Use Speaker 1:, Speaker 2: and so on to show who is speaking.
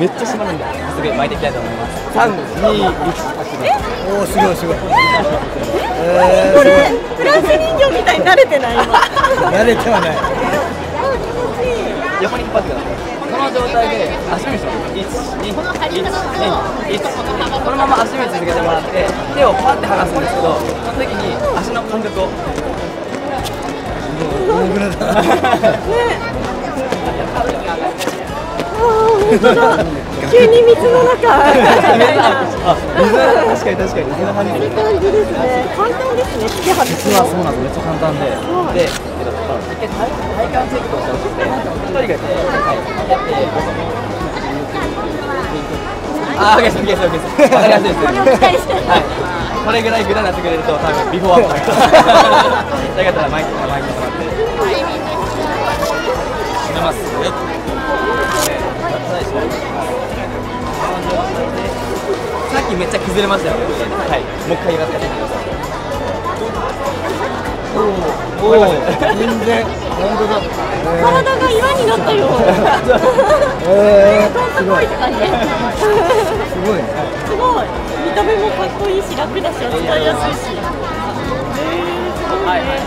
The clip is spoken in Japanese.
Speaker 1: めっちゃ締まるんで、すぐ巻いていきたいと思います。三、二、一。
Speaker 2: おおすごいすごい
Speaker 3: えこれフランス人形みたいに慣れてない今
Speaker 2: 慣れてはない
Speaker 1: 横に引っ張ってください。この状態で足踏みします。一、二、一、二、一。このまま足踏み続けてもらって、手をパッて離すんですけど、その時に足の感覚を。
Speaker 2: 大村だ
Speaker 3: 急に水の中
Speaker 1: あ、水確かに確かに水の感じ
Speaker 3: いい感じですね簡単ですね付け外す
Speaker 1: 実はそうなんですめっちゃ簡単で、で、えっと、一回体体幹チェックをしてほしくて、一人が。こう、はい、やって、あ、オッケーです、オッケーです、オッケーです。わかりやすいです。はい。これぐらいグラになってくれると、多分ビフォーアップだから。よかったら巻いて、巻いてもらって。めっちゃ崩れましたよ。ね。はい。もう一回やって。ください。おお。
Speaker 2: 全然。本当だ。
Speaker 3: 体が岩になったよ
Speaker 2: え
Speaker 3: トントコイって感じす
Speaker 2: ー、すごい。ね
Speaker 3: ごい。見た目もかっこいいし楽だし扱いやすいし。
Speaker 1: はいはい。